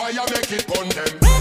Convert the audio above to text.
fire make it burn them.